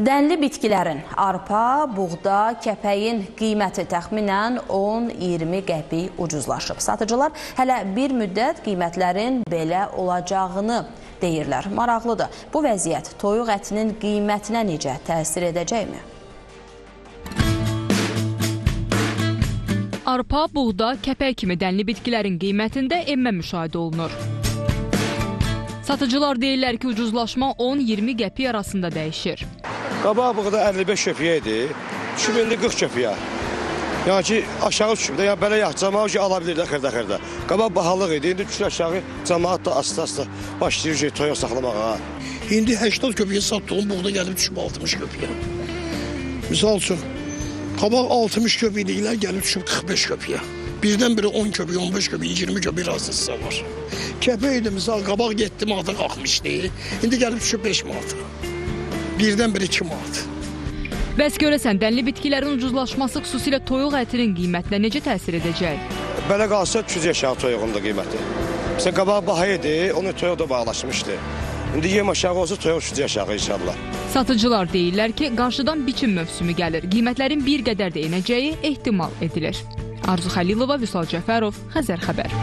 Dənli bitkilərin arpa, buğda, kəpəyin qiyməti təxminən 10-20 qəpik ucuzlaşıb. Satıcılar hələ bir müddət qiymətlərin belə olacağını deyirlər. Maraqlıdır. Bu vəziyyət toyuq ətinin qiymətinə necə təsir edəcəkmi? Arpa, buğda, kəpək kimi dənli bitkilərin qiymətində enmə müşahidə olunur. Satıcılar deyirlər ki, ucuzlaşma 10-20 qəpik arasında dəyişir. Qabaq buğda 55 köpüyə idi, düşüb indi 40 köpüyə. Yəni ki, aşağı düşüb də, yəni belə yax, cəmaat ki, ala bilir də xırda-xırda. Qabaq bahalıq idi, indi düşür aşağı, cəmaat da asta-asta başlayır ki, toyuq saxlamağa. İndi 80 köpüyə satdığım buğda gəlib düşüb 60 köpüyə. Misal üçün, qabaq 60 köpükliklər gəlib düşüb 45 köpüyə. Birdən biri 10 köpük, 15 köpük, 20 köpük razısı var. Kəpək idi, misal, qabaq 7 manata qalxmışdı, indi gəlib düşüb 5 manata. Birdən biri 2 manat. Bəs görəsən, dənli bitkilərin ucuzlaşması xüsusilə toyuq ətinin qiymətinə necə təsir edəcək? Belə qalsa 200 yaşağı toyuğun da qiyməti. Məsələn, qabaq baha idi, onun toyuq da bağlaşmışdı. İndi yem aşağı olsa toyuq 300 yaşağı inşallah. Satıcılar deyirlər ki, qarşıdan biçim mövsümü gəlir. Qiymətlərin bir qədər də enəcəyi ehtimal edilir. Arzu Xəlilova, Vüsal Cəfərov, Xəzər xəbər.